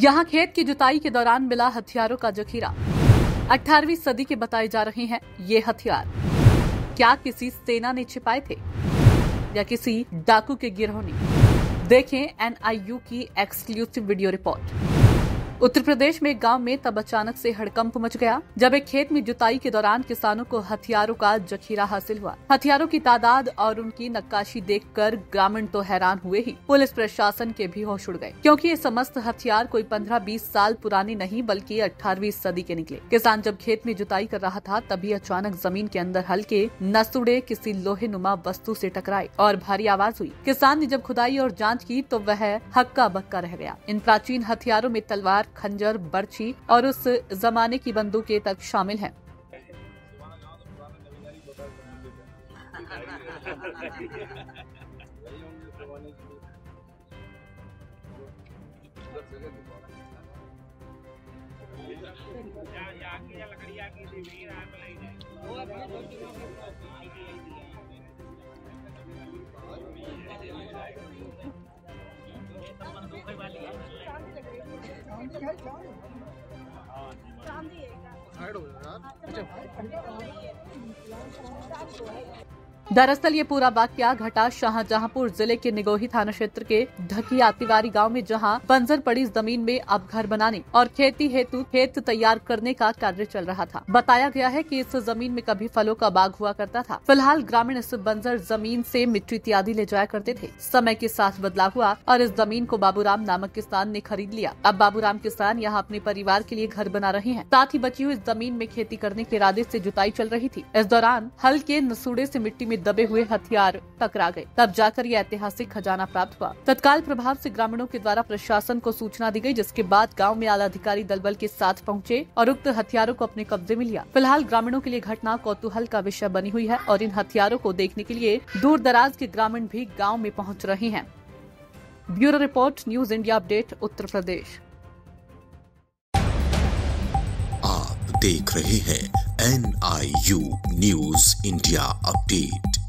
यहाँ खेत की जुताई के दौरान मिला हथियारों का जखीरा। 18वीं सदी के बताए जा रहे हैं ये हथियार। क्या किसी सेना ने छिपाए थे? या किसी डाकू के गिरोह ने? देखें एनआईयू की exclusive video report. Uttar Pradesh में एक गाँव में तब अचानक से हड़कंप मच गया, जब एक खेत में जुताई के दौरान किसानों को हथियारों का जखीरा हासिल हुआ। हथियारों की तादाद और उनकी नक्काशी देखकर ग्रामीण तो हैरान हुए ही। पुलिस प्रशासन के भी होश उड़ गए, क्योंकि ये समस्त हथियार कोई पंद्रह बीस साल पुरानी नहीं, बल्कि अठारहवीं सदी के निकले। किसान जब खेत में जुताई कर रहा था, तभी अचानक ज़मीन के अंदर हल्के नसुड़े किसी लोहे नुमा वस्तु से टकराए और भारी आवाज़ हुई। किसान ने जब खुदाई और जाँच की तो वह हक्का बक्का रह गया। इन प्राचीन हथियारों में तलवार खंजर बर्छी और उस जमाने की बंदूकें तक शामिल हैं। साइड हो यार। अच्छा। दरअसल ये पूरा वाक्य घटा शाहजहांपुर ज़िले के निगोही थाना क्षेत्र के ढकिया तिवारी गाँव में, जहाँ बंजर पड़ी ज़मीन में अब घर बनाने और खेती हेतु खेत तैयार करने का कार्य चल रहा था। बताया गया है कि इस ज़मीन में कभी फलों का बाग हुआ करता था। फ़िलहाल ग्रामीण इस बंजर ज़मीन से मिट्टी इत्यादि ले जाया करते थे। समय के साथ बदलाव हुआ और इस ज़मीन को बाबूराम नामक किसान ने खरीद लिया। अब बाबूराम किसान यहाँ अपने परिवार के लिए घर बना रहे हैं। साथ ही बची हुई ज़मीन में खेती करने के इरादे ऐसी जुताई चल रही थी। इस दौरान हल के नसूड़े ऐसी मिट्टी में दबे हुए हथियार टकरा गए। तब जाकर यह ऐतिहासिक खजाना प्राप्त हुआ। तत्काल प्रभाव से ग्रामीणों के द्वारा प्रशासन को सूचना दी गई, जिसके बाद गाँव में आला अधिकारी दल बल के साथ पहुँचे और उक्त हथियारों को अपने कब्जे में लिया। फ़िलहाल ग्रामीणों के लिए घटना कौतूहल का विषय बनी हुई है और इन हथियारों को देखने के लिए दूर दराज के ग्रामीण भी गाँव में पहुँच रहे हैं। Bureau report, news India update, Uttar Pradesh. आप देख रहे हैं N I U news India update.